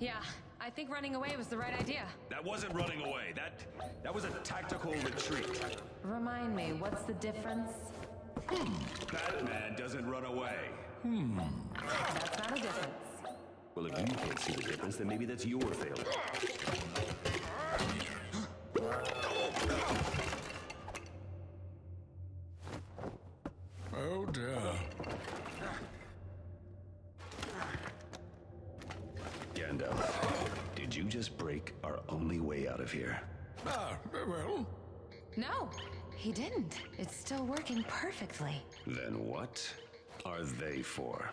Yeah, I think running away was the right idea. That wasn't running away. That that was a tactical retreat. Remind me, what's the difference? Batman doesn't run away. Hmm. That's not a difference. Well, if you can't see the difference, then maybe that's your failure. Oh dear. Did you just break our only way out of here? Ah, well, No, he didn't. It's still working perfectly. Then what are they for?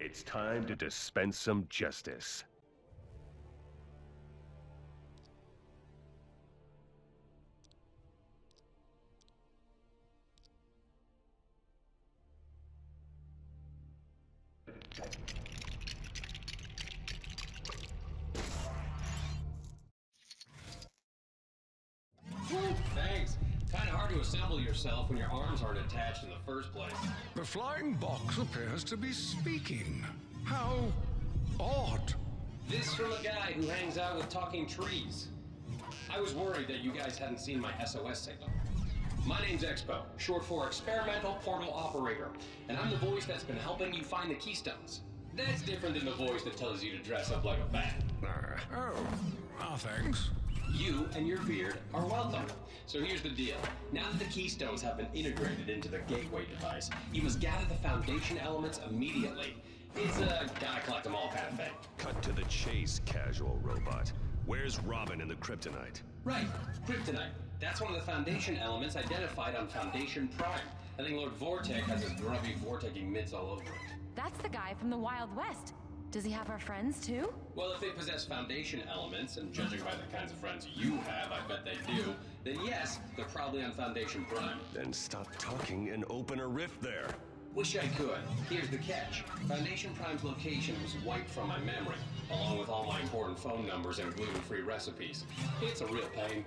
It's time to dispense some justice. Thanks. Kind of hard to assemble yourself when your arms aren't attached in the first place. the flying box appears to be speaking. How odd. This from a guy who hangs out with talking trees. I was worried that you guys hadn't seen my SOS signal. My name's X-PO, short for Experimental Portal Operator, and I'm the voice that's been helping you find the keystones. That's different than the voice that tells you to dress up like a bat. Oh, ah, thanks. You and your beard are welcome. So here's the deal. Now that the keystones have been integrated into the gateway device, you must gather the foundation elements immediately. It's a gotta collect them all kind of thing. Cut to the chase, casual robot. Where's Robin and the kryptonite? Right, kryptonite. That's one of the foundation elements identified on Foundation Prime. I think Lord Vortech has his grubby vortecing mitts all over it. That's the guy from the Wild West. Does he have our friends too? Well, if they possess foundation elements, and judging by the kinds of friends you have, I bet they do, then yes, they're probably on Foundation Prime. Then stop talking and open a rift there. Wish I could. Here's the catch. Foundation Prime's location was wiped from my memory, along with all my important phone numbers and gluten-free recipes. It's a real pain.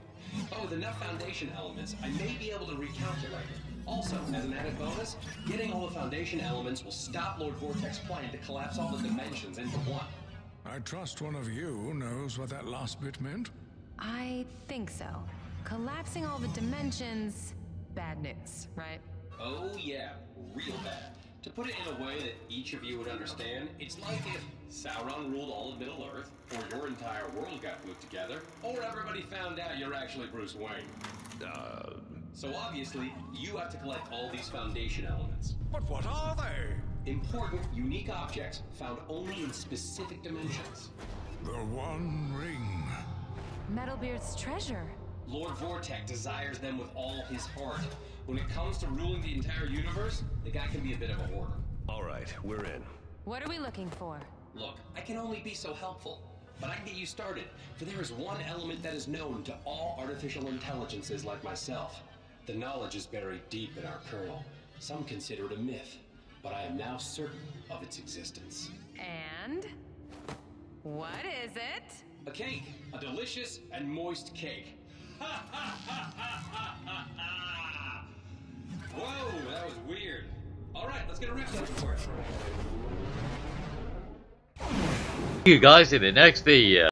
Oh, with enough foundation elements, I may be able to recalculate it. Also, as an added bonus, getting all the foundation elements will stop Lord Vortex's plan to collapse all the dimensions into one. I trust one of you knows what that last bit meant. I think so. Collapsing all the dimensions. Bad news, right? Oh yeah, real bad. To put it in a way that each of you would understand, it's like if Sauron ruled all of Middle Earth, or your entire world got put together, or everybody found out you're actually Bruce Wayne. Uh, So obviously, you have to collect all these foundation elements. But what are they? Important, unique objects found only in specific dimensions. The One Ring. Metalbeard's treasure. Lord Vortech desires them with all his heart. When it comes to ruling the entire universe, the guy can be a bit of a hoarder. all right, we're in. What are we looking for? Look, I can only be so helpful, but I can get you started, for there is one element that is known to all artificial intelligences like myself. The knowledge is buried deep in our kernel. Some consider it a myth, but I am now certain of its existence. And? What is it? A cake, a delicious and moist cake. Whoa, that was weird. All right, let's get a for it. See you guys in the next video.